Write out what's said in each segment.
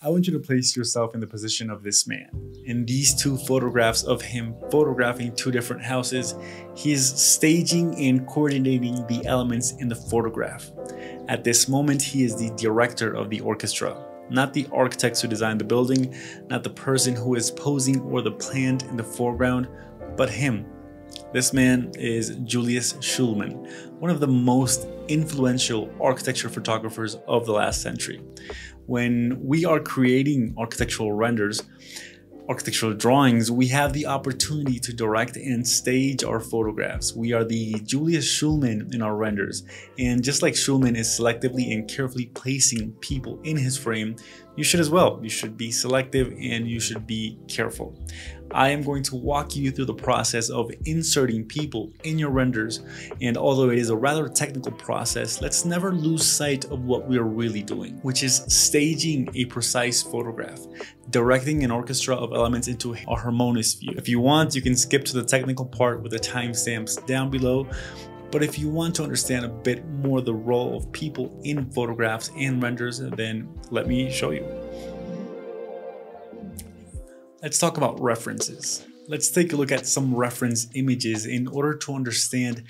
I want you to place yourself in the position of this man. In these two photographs of him photographing two different houses, he is staging and coordinating the elements in the photograph. At this moment, he is the director of the orchestra, not the architects who designed the building, not the person who is posing or the plant in the foreground, but him. This man is Julius Shulman, one of the most influential architecture photographers of the last century when we are creating architectural renders, architectural drawings, we have the opportunity to direct and stage our photographs. We are the Julius Shulman in our renders. And just like Shulman is selectively and carefully placing people in his frame, you should as well. You should be selective and you should be careful. I am going to walk you through the process of inserting people in your renders. And although it is a rather technical process, let's never lose sight of what we are really doing, which is staging a precise photograph, directing an orchestra of elements into a harmonious view. If you want, you can skip to the technical part with the timestamps down below. But if you want to understand a bit more the role of people in photographs and renders, then let me show you. Let's talk about references. Let's take a look at some reference images in order to understand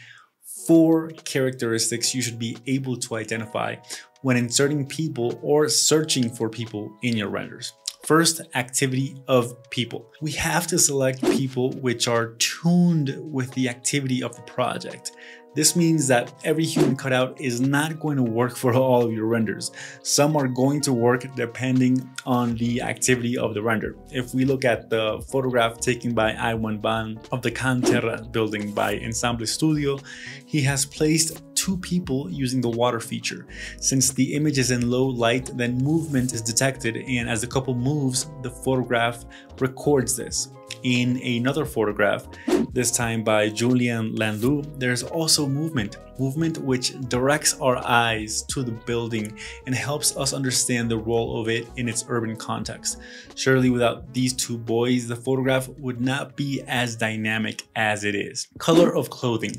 four characteristics you should be able to identify when inserting people or searching for people in your renders. First, activity of people. We have to select people which are tuned with the activity of the project. This means that every human cutout is not going to work for all of your renders. Some are going to work depending on the activity of the render. If we look at the photograph taken by Iwan Baan of the Cantera building by Ensamble Studio, he has placed two people using the water feature. Since the image is in low light, then movement is detected and as the couple moves, the photograph records this in another photograph, this time by Julien Lanoo, there's also movement. Movement which directs our eyes to the building and helps us understand the role of it in its urban context. Surely without these two boys, the photograph would not be as dynamic as it is. Color of clothing.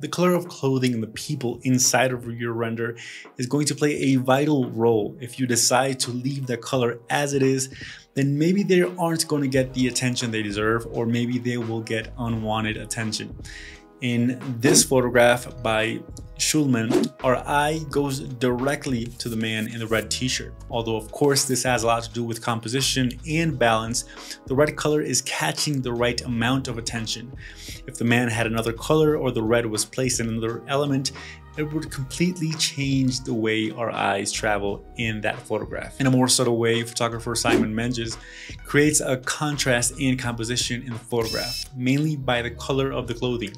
The color of clothing and the people inside of your render is going to play a vital role. If you decide to leave the color as it is, then maybe they aren't going to get the attention they deserve, or maybe they will get unwanted attention. In this photograph by Shulman, our eye goes directly to the man in the red t-shirt. Although of course this has a lot to do with composition and balance, the red color is catching the right amount of attention. If the man had another color or the red was placed in another element, it would completely change the way our eyes travel in that photograph. In a more subtle way, photographer Simon Menges creates a contrast and composition in the photograph, mainly by the color of the clothing.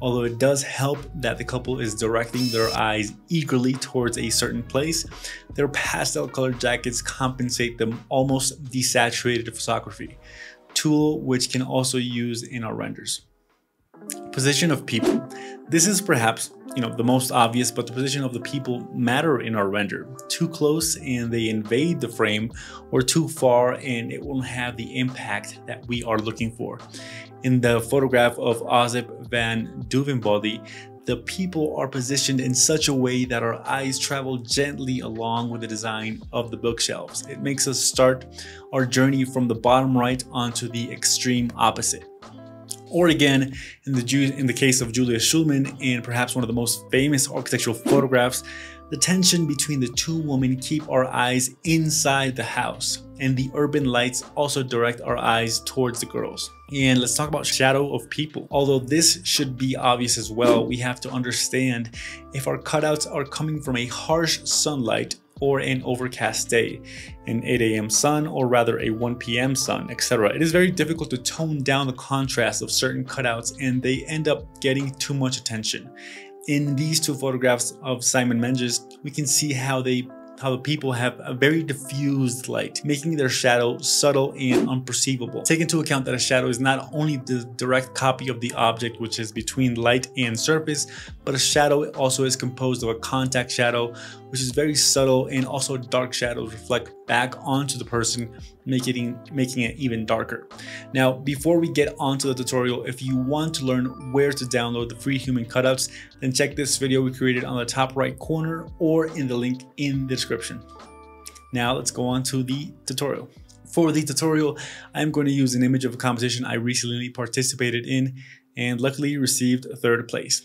Although it does help that the couple is directing their eyes eagerly towards a certain place, their pastel colored jackets compensate them almost desaturated photography, tool which can also use in our renders. Position of people. This is perhaps you know the most obvious, but the position of the people matter in our render. Too close and they invade the frame, or too far and it won't have the impact that we are looking for. In the photograph of Ossip van Duivenbode, the people are positioned in such a way that our eyes travel gently along with the design of the bookshelves. It makes us start our journey from the bottom right onto the extreme opposite. Or again, in the, in the case of Julius Shulman, in perhaps one of the most famous architectural photographs, the tension between the two women keep our eyes inside the house, and the urban lights also direct our eyes towards the girls. And let's talk about shadow of people. Although this should be obvious as well, we have to understand if our cutouts are coming from a harsh sunlight or an overcast day, an 8 a.m. sun or rather a 1 p.m. sun, etc. It is very difficult to tone down the contrast of certain cutouts and they end up getting too much attention. In these two photographs of Simon Menges, we can see how they how the people have a very diffused light, making their shadow subtle and unperceivable. Take into account that a shadow is not only the direct copy of the object which is between light and surface, but a shadow also is composed of a contact shadow, which is very subtle and also dark shadows reflect back onto the person, making, making it even darker. Now, before we get onto the tutorial, if you want to learn where to download the free human cutouts, then check this video we created on the top right corner or in the link in the description. Now let's go on to the tutorial. For the tutorial, I'm going to use an image of a competition I recently participated in and luckily received third place.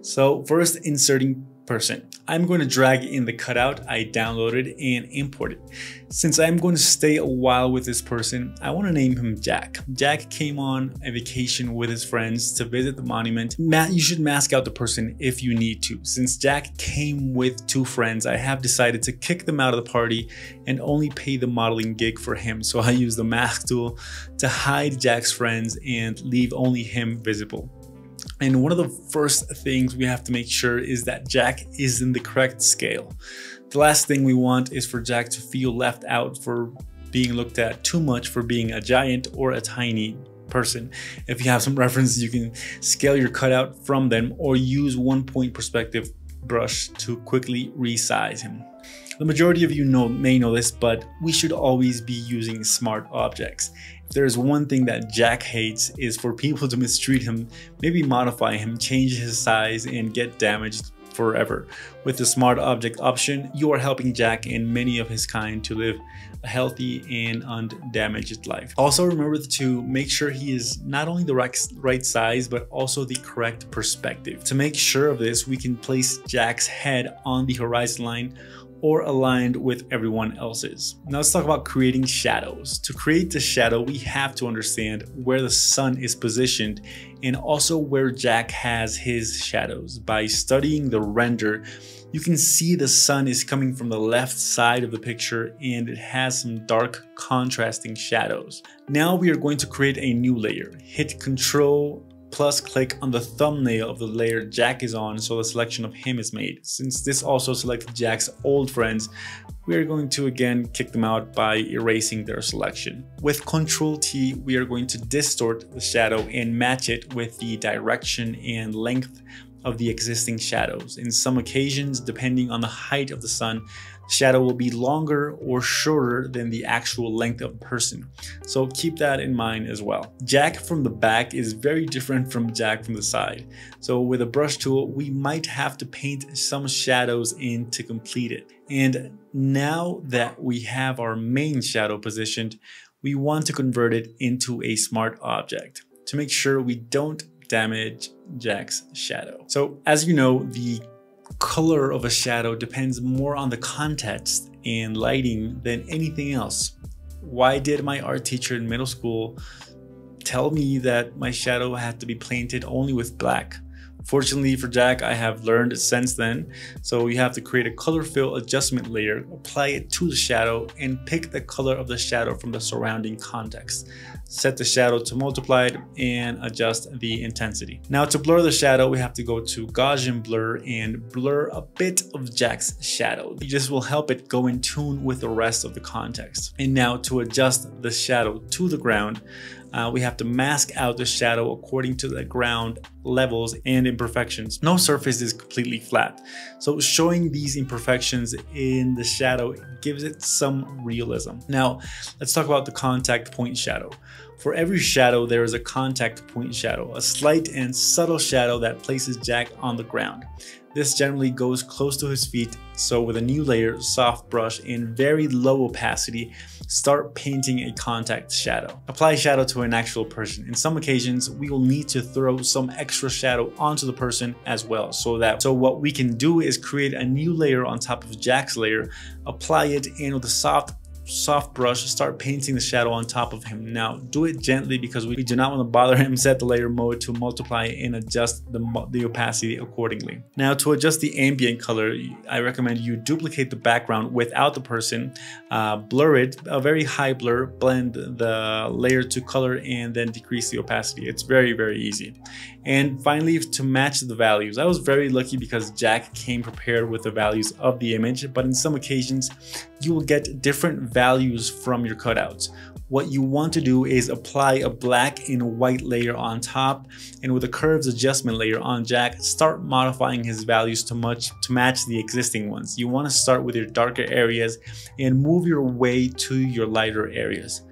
So first inserting person. I'm going to drag in the cutout I downloaded and import it. Since I'm going to stay a while with this person, I want to name him Jack. Jack came on a vacation with his friends to visit the monument. Matt, you should mask out the person if you need to. Since Jack came with two friends, I have decided to kick them out of the party and only pay the modeling gig for him. So I use the mask tool to hide Jack's friends and leave only him visible. And one of the first things we have to make sure is that Jack is in the correct scale. The last thing we want is for Jack to feel left out for being looked at too much for being a giant or a tiny person. If you have some references, you can scale your cutout from them or use one point perspective brush to quickly resize him. The majority of you know may know this, but we should always be using smart objects there's one thing that Jack hates is for people to mistreat him, maybe modify him, change his size, and get damaged forever. With the smart object option, you are helping Jack and many of his kind to live a healthy and undamaged life. Also remember to make sure he is not only the right size, but also the correct perspective. To make sure of this, we can place Jack's head on the horizon line or aligned with everyone else's. Now let's talk about creating shadows. To create the shadow, we have to understand where the sun is positioned and also where Jack has his shadows. By studying the render, you can see the sun is coming from the left side of the picture and it has some dark contrasting shadows. Now we are going to create a new layer. Hit Control plus click on the thumbnail of the layer Jack is on so the selection of him is made. Since this also selected Jack's old friends, we are going to again kick them out by erasing their selection. With Ctrl T, we are going to distort the shadow and match it with the direction and length of the existing shadows. In some occasions, depending on the height of the sun, shadow will be longer or shorter than the actual length of person. So keep that in mind as well. Jack from the back is very different from Jack from the side. So with a brush tool, we might have to paint some shadows in to complete it. And now that we have our main shadow positioned, we want to convert it into a smart object to make sure we don't damage Jack's shadow. So as you know, the color of a shadow depends more on the context and lighting than anything else. Why did my art teacher in middle school tell me that my shadow had to be painted only with black? Fortunately for Jack, I have learned since then. So you have to create a color fill adjustment layer, apply it to the shadow, and pick the color of the shadow from the surrounding context. Set the shadow to multiplied and adjust the intensity. Now to blur the shadow, we have to go to Gaussian blur and blur a bit of Jack's shadow. This will help it go in tune with the rest of the context. And now to adjust the shadow to the ground, uh, we have to mask out the shadow according to the ground levels and imperfections. No surface is completely flat. So showing these imperfections in the shadow gives it some realism. Now, let's talk about the contact point shadow. For every shadow, there is a contact point shadow, a slight and subtle shadow that places Jack on the ground. This generally goes close to his feet, so with a new layer, soft brush, and very low opacity, start painting a contact shadow. Apply shadow to an actual person. In some occasions, we will need to throw some extra shadow onto the person as well. So that so what we can do is create a new layer on top of Jack's layer, apply it, and with a soft soft brush, start painting the shadow on top of him. Now, do it gently because we do not want to bother him. Set the layer mode to multiply and adjust the, the opacity accordingly. Now, to adjust the ambient color, I recommend you duplicate the background without the person, uh, blur it, a very high blur, blend the layer to color, and then decrease the opacity. It's very, very easy. And finally, to match the values, I was very lucky because Jack came prepared with the values of the image, but in some occasions, you will get different values from your cutouts. What you want to do is apply a black and white layer on top, and with a curves adjustment layer on Jack, start modifying his values to, much, to match the existing ones. You want to start with your darker areas and move your way to your lighter areas.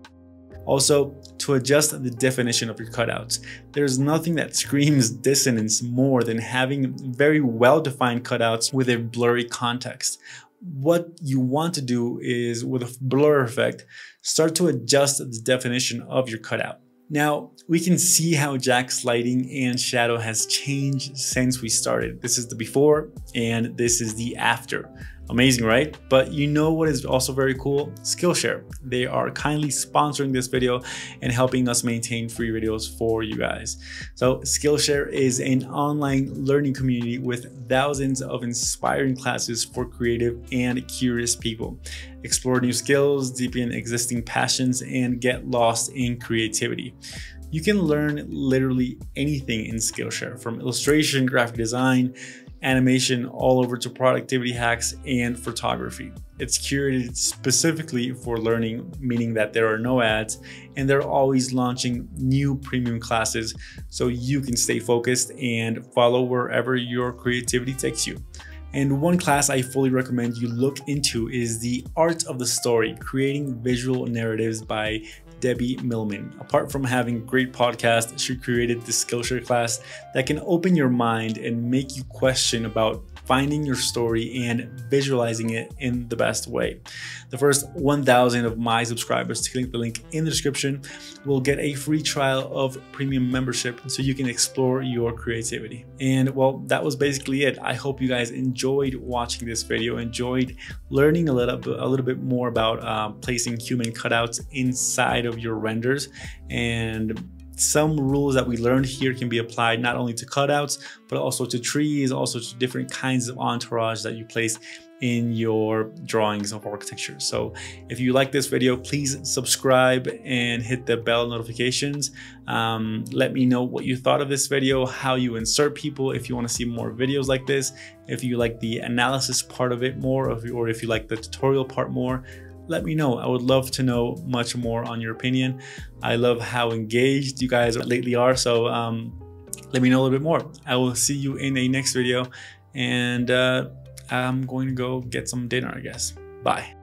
Also, to adjust the definition of your cutouts. There's nothing that screams dissonance more than having very well defined cutouts with a blurry context. What you want to do is with a blur effect, start to adjust the definition of your cutout. Now, we can see how Jack's lighting and shadow has changed since we started. This is the before and this is the after. Amazing, right? But you know what is also very cool? Skillshare. They are kindly sponsoring this video and helping us maintain free videos for you guys. So Skillshare is an online learning community with thousands of inspiring classes for creative and curious people. Explore new skills, deepen existing passions, and get lost in creativity. You can learn literally anything in Skillshare from illustration, graphic design, animation all over to productivity hacks and photography. It's curated specifically for learning, meaning that there are no ads and they're always launching new premium classes so you can stay focused and follow wherever your creativity takes you. And one class I fully recommend you look into is the Art of the Story, Creating Visual Narratives by Debbie Millman. Apart from having great podcast, she created the Skillshare class that can open your mind and make you question about finding your story and visualizing it in the best way. The first 1,000 of my subscribers to click the link in the description will get a free trial of premium membership so you can explore your creativity. And well, that was basically it. I hope you guys enjoyed watching this video, enjoyed learning a little bit, a little bit more about uh, placing human cutouts inside of your renders and some rules that we learned here can be applied not only to cutouts, but also to trees, also to different kinds of entourage that you place in your drawings of architecture. So if you like this video, please subscribe and hit the bell notifications. Um, let me know what you thought of this video, how you insert people, if you wanna see more videos like this, if you like the analysis part of it more, or if you like the tutorial part more let me know. I would love to know much more on your opinion. I love how engaged you guys lately are. So um, let me know a little bit more. I will see you in a next video and uh, I'm going to go get some dinner, I guess. Bye.